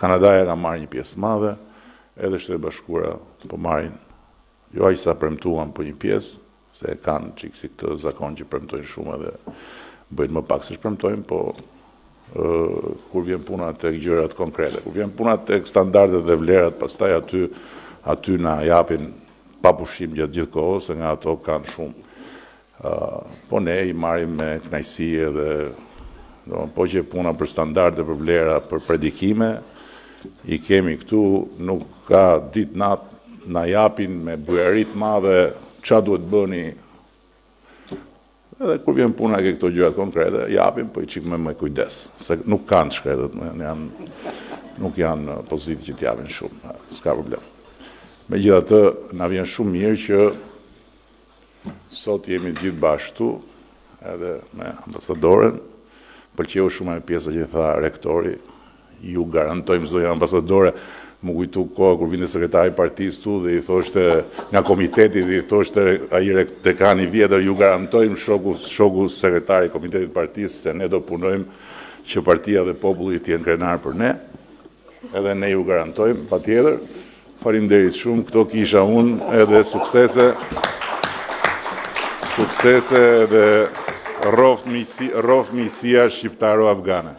Kanadaja ka marrë një pjesë të madhe, edhe Shtetet e Bashkuara po marrin, jo aq sa premtuan, po një pjesë, se e kanë çik si këtë zakon që premtojnë shumë edhe bëjnë më pak se ç'premtojnë, po kur vjen puna tek gjërat konkrete, kur vjen puna tek standardet dhe vlerat, pastaj aty aty na japin pa pushim gjatë gjithë kohës, se nga ato kanë shumë. Po ne i marrim me kënaqësi edhe domethënë po qe puna për standarde, për vlera, për predikime i kemi këtu, nuk ka ditë natë na japin me bujari të madhe ça duhet të bëni edhe kur vjen puna ke këto gjërat konkrete, japin po një çik më me kujdes, se nuk kanë të shkretët, janë nuk janë në pozitë që të japin shumë, s'ka problem. Megjithatë, na vjen shumë mirë që Sot jemi të gjithë bashkë këtu edhe me ambasadoren. Pëlqeu shumë ajo pjesa që tha rektori. Ju garantojmë zonja ambasadore, m'u kujtu koha kur vinte sekretari i partisë këtu dhe i thoshte nga komiteti dhe i thoshte ai dekani i vjetër, ju garantojmë shoku shoku sekretari i komitetit të partisë se ne do punojmë që partia dhe populli të jenë krenarë për ne. Edhe ne ju garantojmë patjetër. Faleminderit shumë. Këto kisha unë edhe suksese. Suksese edhe rroftë miqësi, rroftë miqësia shqiptaro-afgane.